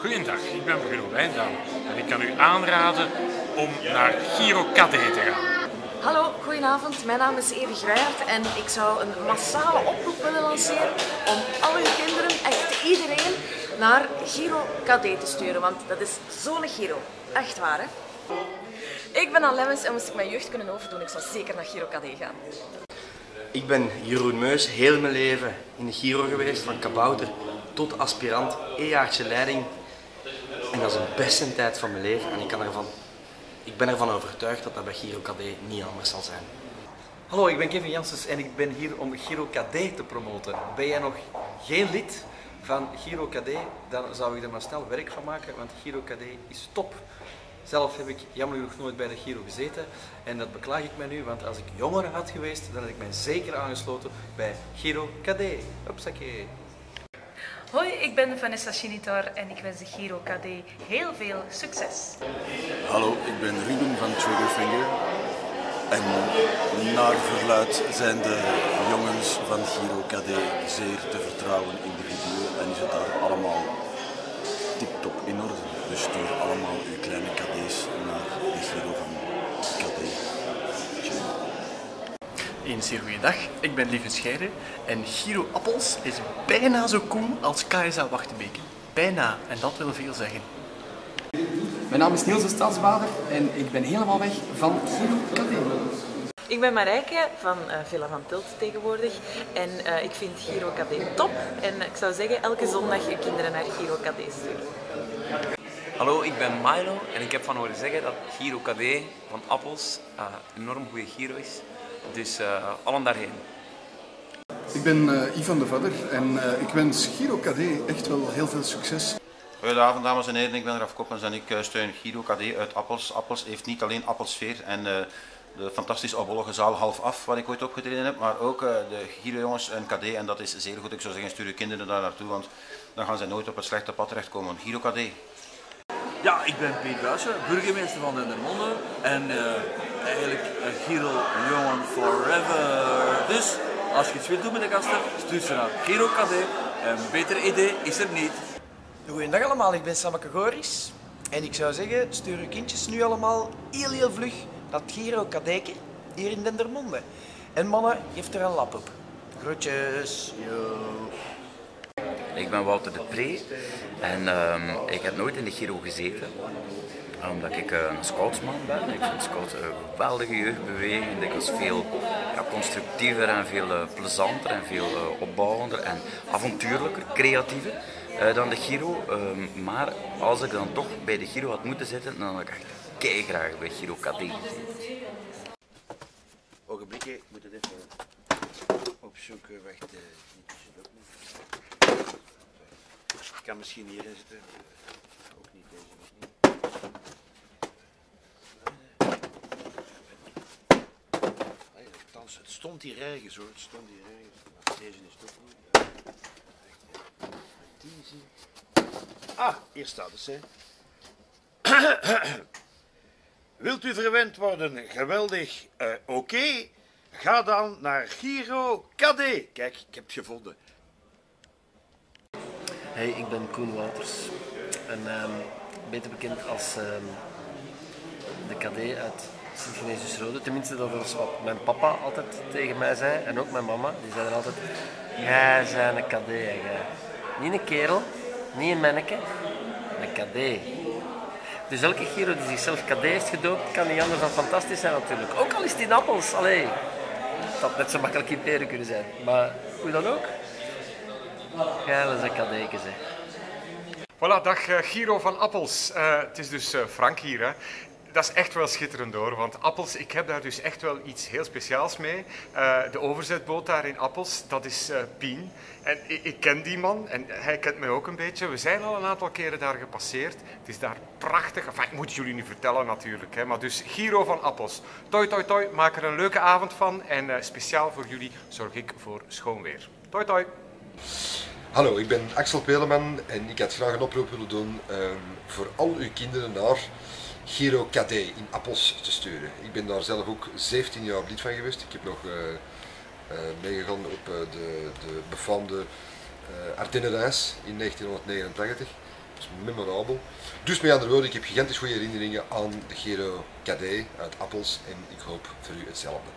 Goedendag, ik ben Bruno Wijndam en ik kan u aanraden om naar Giro te gaan. Hallo, goedenavond. Mijn naam is Evi Gruijert en ik zou een massale oproep willen lanceren om al uw kinderen, echt iedereen, naar Giro KD te sturen. Want dat is zo'n Giro. Echt waar, hè? Ik ben Anne Lemmens en moest ik mijn jeugd kunnen overdoen, ik zou zeker naar Giro KD gaan. Ik ben Jeroen Meus, heel mijn leven in de Giro geweest, van kabouter tot aspirant, één jaartje leiding. En dat is de beste tijd van mijn leven en ik, kan ervan, ik ben ervan overtuigd dat dat bij Giro niet anders zal zijn. Hallo, ik ben Kevin Janssens en ik ben hier om Giro te promoten. Ben jij nog geen lid van Giro dan zou ik er maar snel werk van maken, want Giro is top. Zelf heb ik jammer genoeg nooit bij de Giro gezeten en dat beklaag ik mij nu, want als ik jonger had geweest, dan had ik mij zeker aangesloten bij Giro KD. Hupsakee. Hoi, ik ben Vanessa Chinitor en ik wens de Giro KD heel veel succes. Hallo, ik ben Ruben van Triggerfinger. En naar verluid zijn de jongens van Giro KD zeer te vertrouwen individuen en is het daar allemaal tip-top in orde. Dus stuur allemaal uw kleine KD's naar de Giro van KD. Een zeer goede dag, ik ben Lieve Scheire en Giro Appels is bijna zo cool als KSA Wachtenbeke. Bijna, en dat wil veel zeggen. Mijn naam is Niels de Stadsbader en ik ben helemaal weg van Giro KD. Ik ben Marijke van uh, Villa van Tilt tegenwoordig en uh, ik vind Giro KD top. En ik zou zeggen, elke zondag je kinderen naar Giro KD sturen. Hallo, ik ben Milo en ik heb van horen zeggen dat Giro KD van Appels uh, een enorm goede Giro is. Dus uh, allen daarheen. Ik ben uh, Ivan de Vadder en uh, ik wens Giro KD echt wel heel veel succes. Goedenavond dames en heren, ik ben Raf Koppens en ik steun Giro KD uit Appels. Appels heeft niet alleen Appelsfeer en de fantastische Obollige zaal half af waar ik ooit opgetreden heb, maar ook de Giro jongens en KD en dat is zeer goed. Ik zou zeggen stuur uw kinderen daar naartoe, want dan gaan zij nooit op het slechte pad terechtkomen. Giro KD. Ja, ik ben Piet Buijsen, burgemeester van Dendermonde en uh, eigenlijk een Giro jongen forever. Dus als je iets wilt doen met de gasten, stuur ze naar Giro KD. Een beter idee is er niet. Goedendag allemaal, ik ben Sammeke Goris en ik zou zeggen, stuur uw kindjes nu allemaal heel heel vlug naar Giro KD hier in Dendermonde. En mannen, geef er een lap op. Groetjes. Yo. Ik ben Wouter de Pre en um, ik heb nooit in de Giro gezeten omdat ik een scoutsman ben. Ik vind scouts een geweldige jeugdbeweging. Ik was veel constructiever en veel uh, plezanter en veel uh, opbouwender en avontuurlijker, creatiever dan de Giro. Ehm, maar als ik dan toch bij de Giro had moeten zitten, dan had ik echt kei graag bij Giro KD gezeten. Ogenblikje, ik moet het even opzoeken. Wacht, ik kan misschien hierin zitten. Ook niet deze. Althans, het stond hier ergens hoor. Het stond hier ergens. Deze is toch niet. Ah, hier staat het. Hè. Wilt u verwend worden? Geweldig. Oké. Ga dan naar Giro KD. Kijk, ik heb het gevonden. Hey, ik ben Koen Wouters. En um, beter bekend als um, de KD uit Sint-Genesius Rode. Tenminste, dat was wat mijn papa altijd tegen mij zei. En ook mijn mama. Die zeiden altijd, jij bent een KD. Niet een kerel, niet een manneke, een KD. Dus elke Giro die zichzelf KD heeft gedoopt, kan niet anders dan fantastisch zijn natuurlijk. Ook al is in appels, allee. Het had net zo makkelijk in peren kunnen zijn. Maar hoe dan ook. Geil is een kadeke, zeg. Voilà, dag uh, Giro van Appels. Uh, het is dus uh, Frank hier. Hè. Dat is echt wel schitterend hoor, want Appels, ik heb daar dus echt wel iets heel speciaals mee. de overzetboot daar in Appels, dat is Pien. En ik, ik, ken die man en hij kent mij ook een beetje. We zijn al een aantal keren daar gepasseerd. Het is daar prachtig. Enfin, ik moet jullie niet vertellen natuurlijk. Hè. Maar dus Giro van Appels. Toi, toi, toi. Maak er een leuke avond van. En speciaal voor jullie zorg ik voor schoon weer. Toi, toi. Hallo, ik ben Axel Peleman en ik had graag een oproep willen doen um, voor al uw kinderen naar Giro KD in Appels te sturen. Ik ben daar zelf ook 17 jaar lid van geweest. Ik heb nog uh, meegegaan op uh, de, de befaamde in 1989. is memorabel. Dus met andere woorden, ik heb gigantisch goede herinneringen aan de Giro Cadet uit Appels en ik hoop voor u hetzelfde.